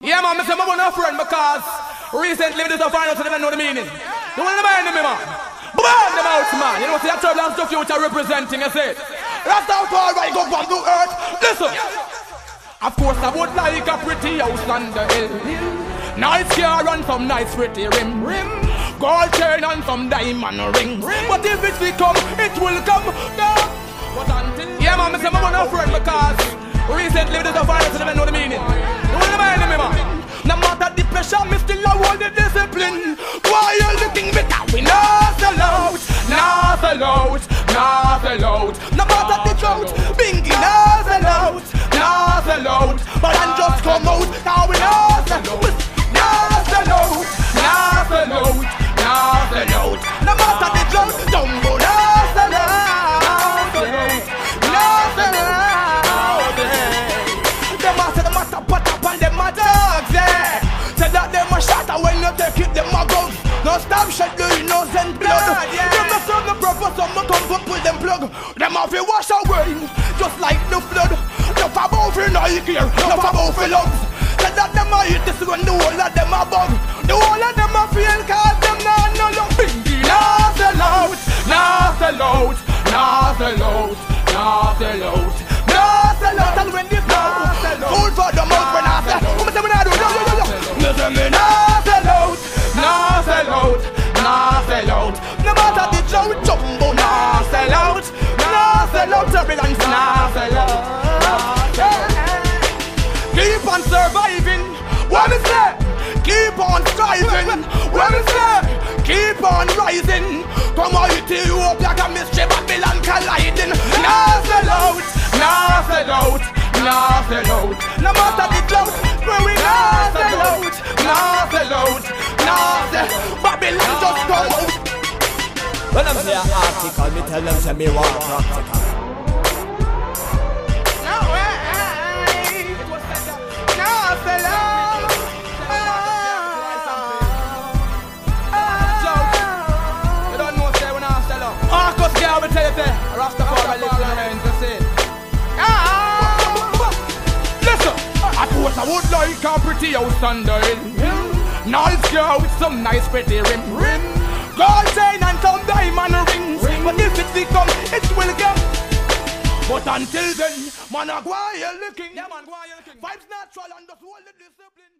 Yeah, man, I say I'm a friend because recently this a find out so they don't know the meaning. You want to mind me, man? Burn them out, man. You know what? That turbulence the future representing, you see. Rastafari go from the earth. Listen. Of course, I would like a pretty house on the hill. Nice car and some nice pretty rim. rim. Gold chain and some diamond ring. ring. But if it will come, it will come. No. But until yeah, man, I say I'm a friend because recently this a find out so they don't know the meaning. You want shot and when you take it, them a guns. No stop shot the innocent blood. Yeah. Them a serve the purpose, some a come for pull them plug. Them a fi wash away, just like the flood. No for both for Nike no for both for lungs. Say that them a hit this when the whole of them a bug. The whole of them a feel cause them nah no love. Bingy nah sell out, nah sell out, nah sell out, nah sell out, on surviving. What is that? Keep on striving. What is that? Keep on rising. Come on, you up like a mystery Babylon colliding. Nah sell out, nah sell out, nah sell out. No matter the clout, where we nah sell out, nah sell out, nah sell. Babylon just come out. When say a article, me tell them say me want practical. Girl tell you Rastafari lives in to say. Ah! Listen, I thought I would like a pretty house the hill. Nice girl with some nice pretty rim. rim. Gold chain and some diamond rings. But if it become, it will come. But until then, man, I go here looking. Yeah, man, looking. Vibes natural and the discipline.